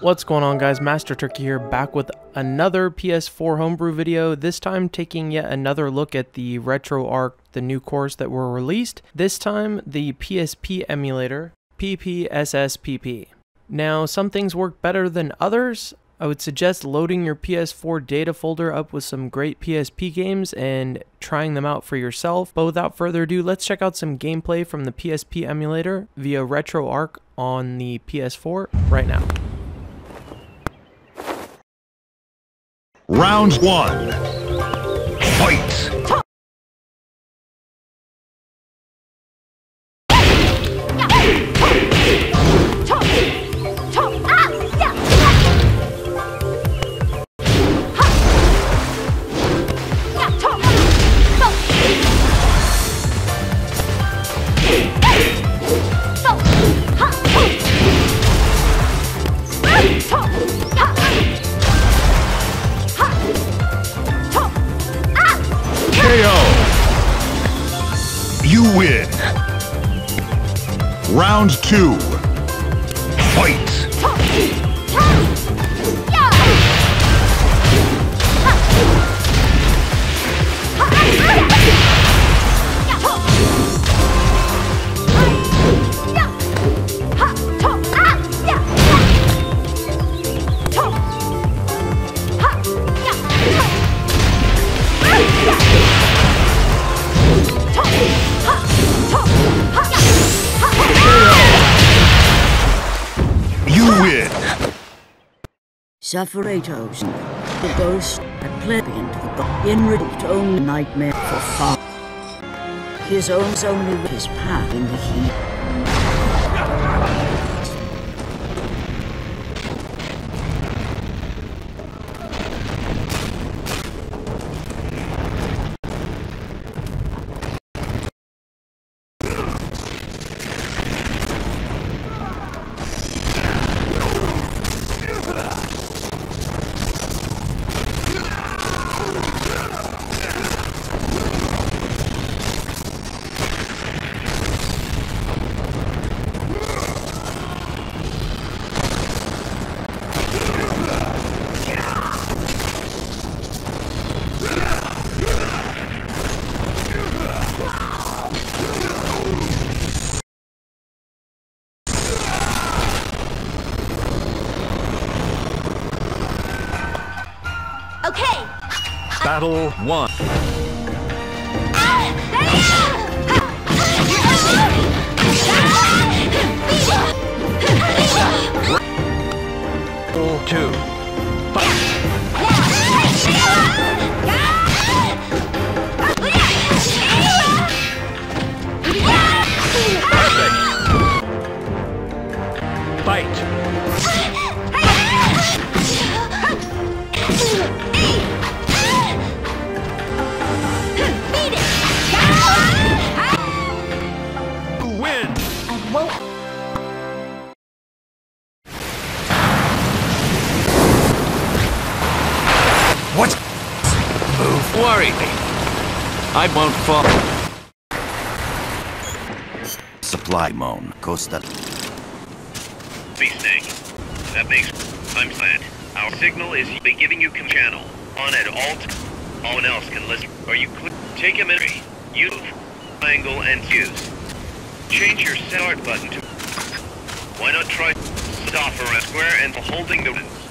What's going on guys, Master Turkey here back with another PS4 homebrew video, this time taking yet another look at the RetroArch, the new cores that were released, this time the PSP emulator, PPSSPP. Now some things work better than others, I would suggest loading your PS4 data folder up with some great PSP games and trying them out for yourself. But without further ado, let's check out some gameplay from the PSP emulator via RetroArch on the PS4 right now. Round 1 You win! Round two. Sufferatos, the ghost, a plebeian to the god, enriched only nightmare for fun. His own only his path in the heat. Okay. Battle one. Battle Worry me. I won't fall. Supply Moan, Costa. Be staying. That makes I'm glad. Our signal is be giving you com channel on at all. No one else can listen. Are you clear? Take a minute. Use angle and use. Change your start button to. Why not try stop around square and holding the buttons?